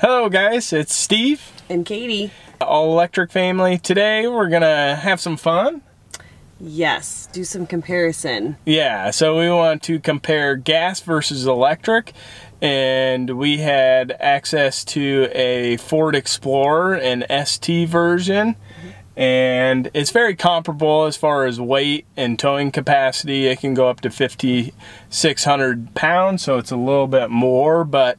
Hello guys, it's Steve. And Katie. All Electric family. Today we're gonna have some fun. Yes, do some comparison. Yeah, so we want to compare gas versus electric and we had access to a Ford Explorer, an ST version. And it's very comparable as far as weight and towing capacity. It can go up to 5,600 pounds, so it's a little bit more, but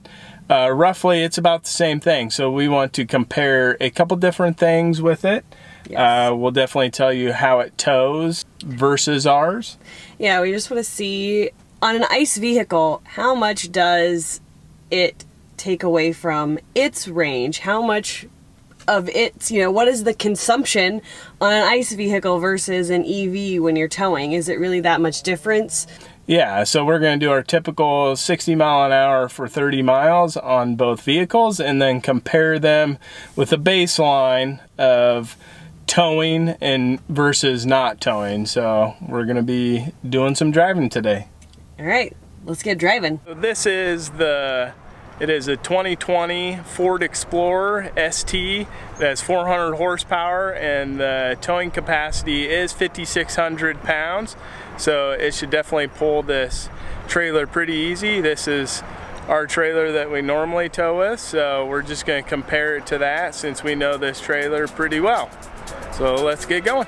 uh, roughly it's about the same thing. So we want to compare a couple different things with it. Yes. Uh, we'll definitely tell you how it tows versus ours. Yeah, we just want to see on an ICE vehicle, how much does it take away from its range? How much of its, you know, what is the consumption on an ICE vehicle versus an EV when you're towing? Is it really that much difference? Yeah, so we're going to do our typical 60 mile an hour for 30 miles on both vehicles and then compare them with a baseline of towing and versus not towing. So we're going to be doing some driving today. All right, let's get driving. So this is the it is a 2020 Ford Explorer ST that has 400 horsepower and the towing capacity is 5,600 pounds. So it should definitely pull this trailer pretty easy. This is our trailer that we normally tow with. So we're just gonna compare it to that since we know this trailer pretty well. So let's get going.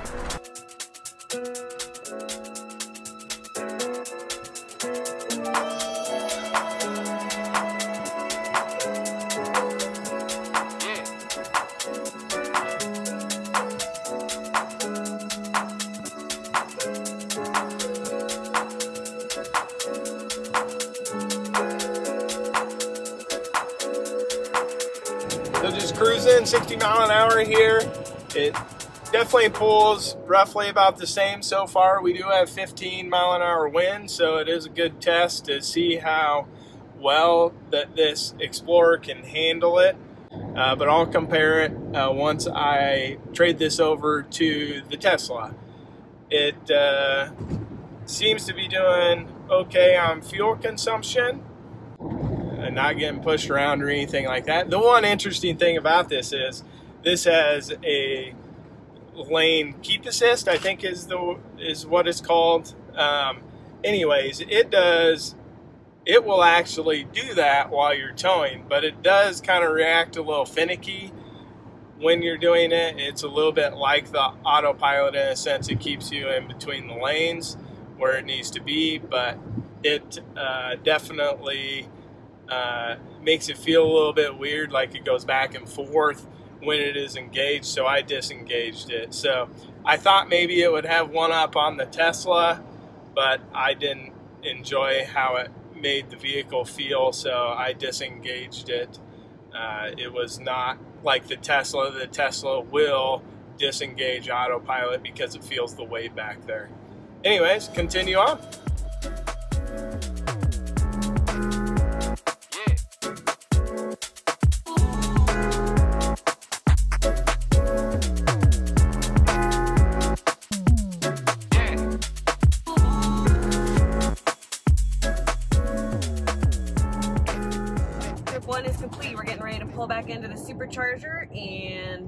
60 mile an hour here. It definitely pulls roughly about the same so far. We do have 15 mile an hour wind, so it is a good test to see how well that this Explorer can handle it. Uh, but I'll compare it uh, once I trade this over to the Tesla. It uh, seems to be doing okay on fuel consumption and not getting pushed around or anything like that. The one interesting thing about this is this has a lane keep assist, I think is the is what it's called. Um, anyways, it does it will actually do that while you're towing, but it does kind of react a little finicky when you're doing it. It's a little bit like the autopilot in a sense. It keeps you in between the lanes where it needs to be, but it uh, definitely uh, makes it feel a little bit weird, like it goes back and forth when it is engaged. So I disengaged it. So I thought maybe it would have one up on the Tesla, but I didn't enjoy how it made the vehicle feel, so I disengaged it. Uh, it was not like the Tesla. The Tesla will disengage autopilot because it feels the weight back there. Anyways, continue on.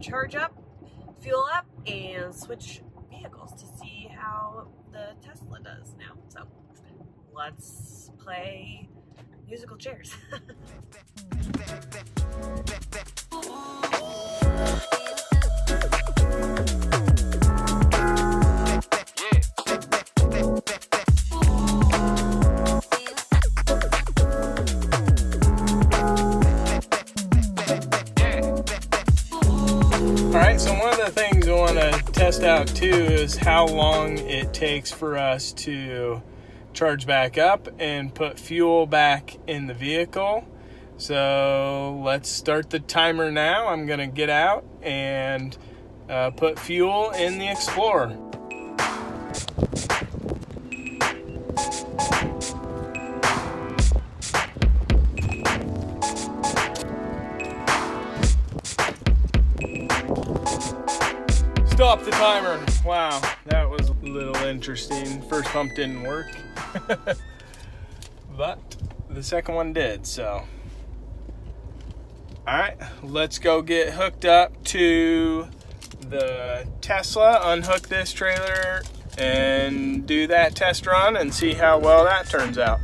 Charge up, fuel up, and switch vehicles to see how the Tesla does now. So let's play musical chairs. too is how long it takes for us to charge back up and put fuel back in the vehicle. So let's start the timer now. I'm gonna get out and uh, put fuel in the Explorer. Interesting. First pump didn't work, but the second one did, so. All right, let's go get hooked up to the Tesla, unhook this trailer, and do that test run and see how well that turns out.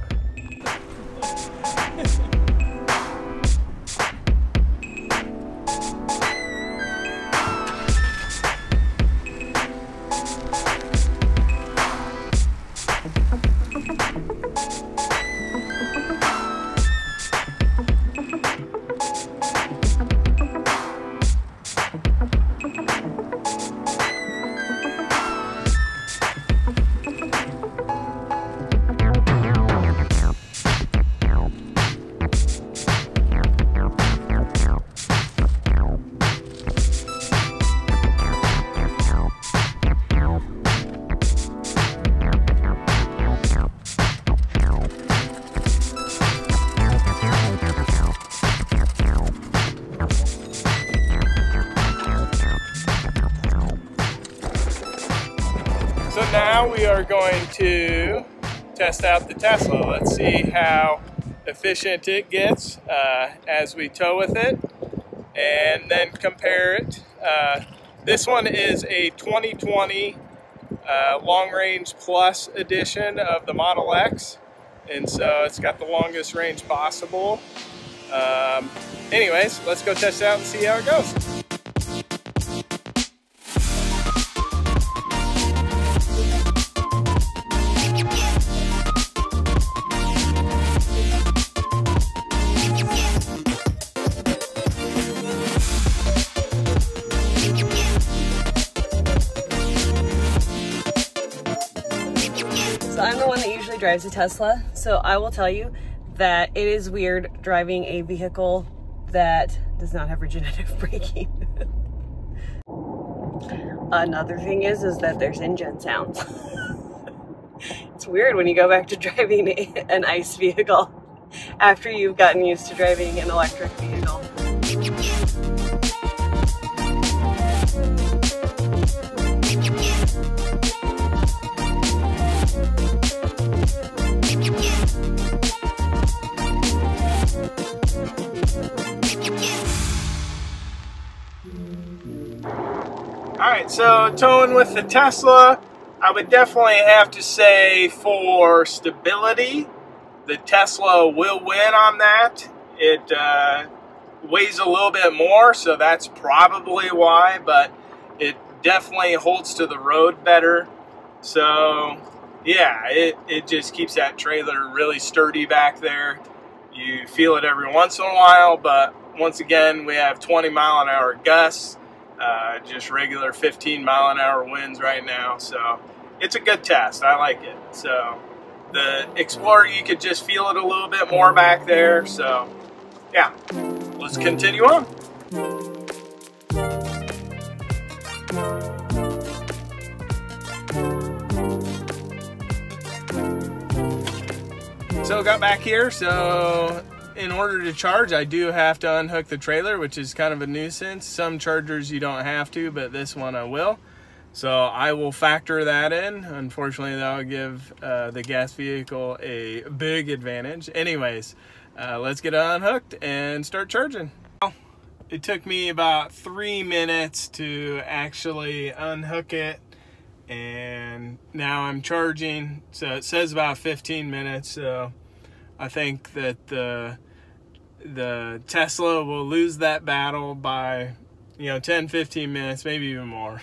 Going to test out the Tesla. Let's see how efficient it gets uh, as we tow with it and then compare it. Uh, this one is a 2020 uh, Long Range Plus edition of the Model X and so it's got the longest range possible. Um, anyways, let's go test it out and see how it goes. Drives a Tesla. So I will tell you that it is weird driving a vehicle that does not have regenerative braking. Another thing is, is that there's engine sounds. it's weird when you go back to driving an ICE vehicle after you've gotten used to driving an electric vehicle. All right, so towing with the Tesla, I would definitely have to say for stability, the Tesla will win on that. It uh, weighs a little bit more, so that's probably why, but it definitely holds to the road better. So, yeah, it, it just keeps that trailer really sturdy back there. You feel it every once in a while, but once again, we have 20 mile an hour gusts, uh, just regular 15 mile an hour winds right now. So it's a good test. I like it. So the Explorer, you could just feel it a little bit more back there. So yeah, let's continue on. So got back here, so in order to charge, I do have to unhook the trailer, which is kind of a nuisance. Some chargers you don't have to, but this one I will. So I will factor that in. Unfortunately, that'll give uh, the gas vehicle a big advantage. Anyways, uh, let's get unhooked and start charging. It took me about three minutes to actually unhook it and now I'm charging. So it says about 15 minutes. So I think that the the Tesla will lose that battle by you know 10 15 minutes maybe even more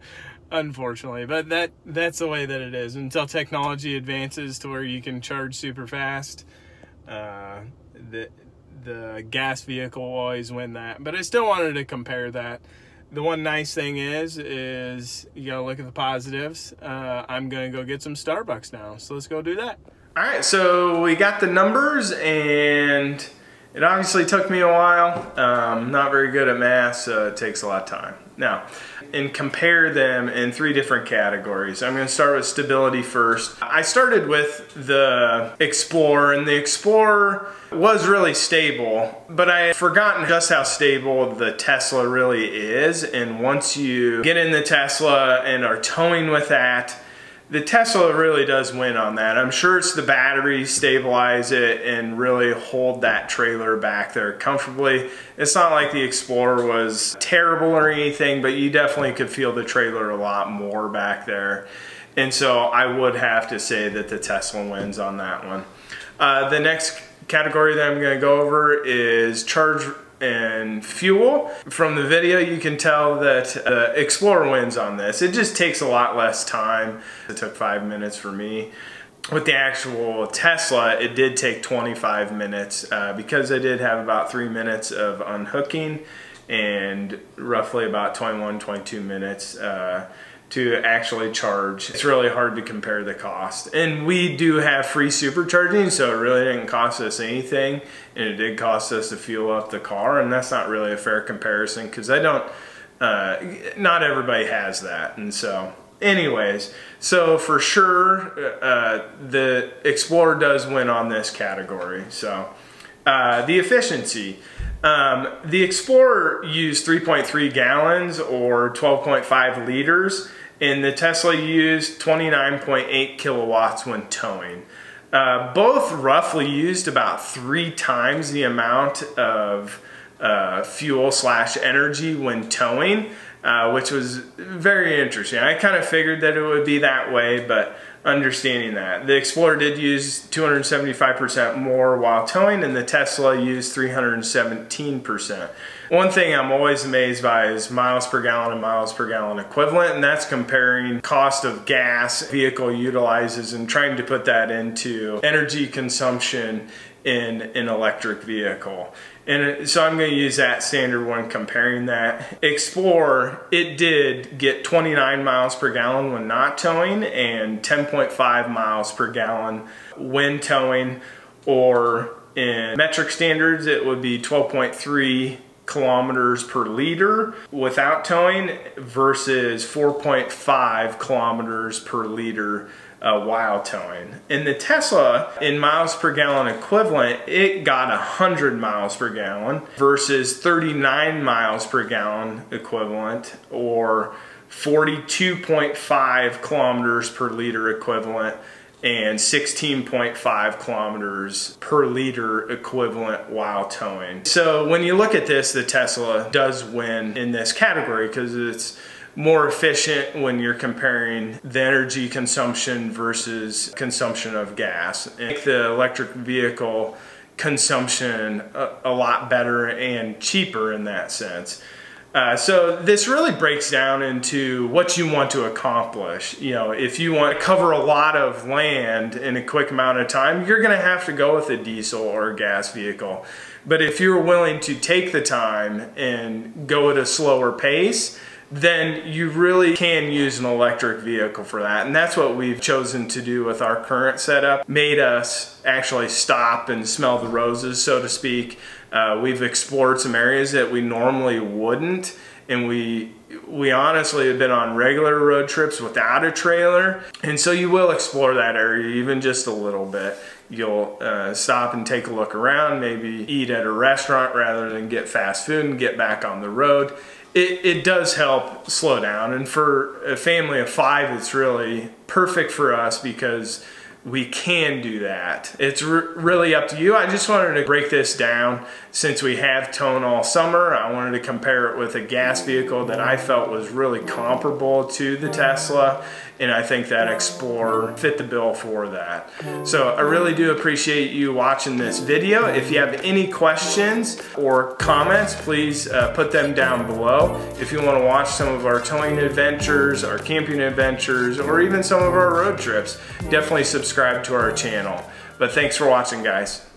unfortunately. But that that's the way that it is. Until technology advances to where you can charge super fast uh, the the gas vehicle will always win that. But I still wanted to compare that. The one nice thing is is you gotta look at the positives. Uh, i'm gonna go get some starbucks now so let's go do that all right so we got the numbers and it obviously took me a while. Um, not very good at math so it takes a lot of time. Now and compare them in three different categories. I'm going to start with stability first. I started with the explorer and the explorer was really stable, but I had forgotten just how stable the Tesla really is. And once you get in the Tesla and are towing with that, the Tesla really does win on that. I'm sure it's the battery stabilize it and really hold that trailer back there comfortably. It's not like the Explorer was terrible or anything, but you definitely could feel the trailer a lot more back there. And so I would have to say that the Tesla wins on that one. Uh, the next category that I'm gonna go over is charge and fuel. From the video, you can tell that uh, Explorer wins on this. It just takes a lot less time. It took five minutes for me. With the actual Tesla, it did take 25 minutes uh, because I did have about three minutes of unhooking and roughly about 21, 22 minutes uh, to actually charge. It's really hard to compare the cost. And we do have free supercharging, so it really didn't cost us anything. And it did cost us to fuel up the car, and that's not really a fair comparison because I don't, uh, not everybody has that. And so, anyways, so for sure, uh, the Explorer does win on this category. So, uh, the efficiency. Um, the Explorer used 3.3 gallons or 12.5 liters and the Tesla used 29.8 kilowatts when towing. Uh, both roughly used about three times the amount of uh, fuel slash energy when towing, uh, which was very interesting. I kind of figured that it would be that way, but understanding that. The Explorer did use 275% more while towing and the Tesla used 317%. One thing I'm always amazed by is miles per gallon and miles per gallon equivalent and that's comparing cost of gas vehicle utilizes and trying to put that into energy consumption in an electric vehicle. And so I'm going to use that standard when comparing that. Explorer, it did get 29 miles per gallon when not towing and 10.5 miles per gallon when towing or in metric standards it would be 12.3 kilometers per liter without towing versus 4.5 kilometers per liter uh, while towing. In the Tesla, in miles per gallon equivalent, it got 100 miles per gallon versus 39 miles per gallon equivalent or 42.5 kilometers per liter equivalent and 16.5 kilometers per liter equivalent while towing. So when you look at this, the Tesla does win in this category because it's more efficient when you're comparing the energy consumption versus consumption of gas. Make the electric vehicle consumption a, a, lot better and cheaper in that sense. Uh, so this really breaks down into what you want to accomplish. You know, if you want to cover a lot of land in a quick amount of time, you're going to have to go with a diesel or a gas vehicle. But if you're willing to take the time and go at a slower pace, then you really can use an electric vehicle for that. And that's what we've chosen to do with our current setup. Made us actually stop and smell the roses, so to speak. Uh, we've explored some areas that we normally wouldn't and we we honestly have been on regular road trips without a trailer and so you will explore that area even just a little bit you'll uh, stop and take a look around maybe eat at a restaurant rather than get fast food and get back on the road it, it does help slow down. And for a family of five, it's really perfect for us because we can do that. It's really up to you. I just wanted to break this down since we have tone all summer. I wanted to compare it with a gas vehicle that I felt was really comparable to the Tesla and I think that Explorer fit the bill for that. So I really do appreciate you watching this video. If you have any questions or comments, please uh, put them down below. If you want to watch some of our towing adventures, our camping adventures, or even some of our road trips, definitely subscribe to our channel. But thanks for watching, guys.